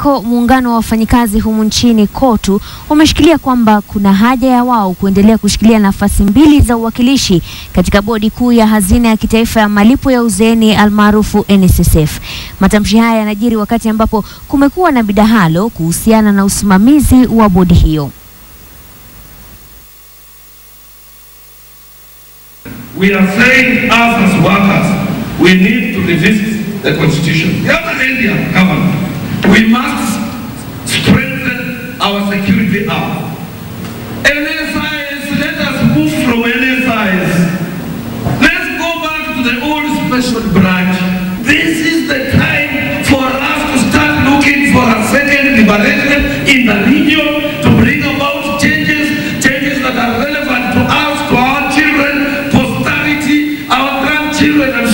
Kwingineko, muungano wa wafanyikazi humu nchini KOTU umeshikilia kwamba kuna haja ya wao kuendelea kushikilia nafasi mbili za uwakilishi katika bodi kuu ya hazina ya kitaifa ya malipo ya uzeeni almaarufu NSSF. Matamshi haya yanajiri wakati ambapo kumekuwa na midahalo kuhusiana na usimamizi wa bodi hiyo. We are saying us as workers, we need to revisit the constitution. Other India government, our security up. NSIS, let us move from NSIS. Let's go back to the old special branch. This is the time for us to start looking for a second liberation in the region to bring about changes, changes that are relevant to us, to our children, posterity, our grandchildren,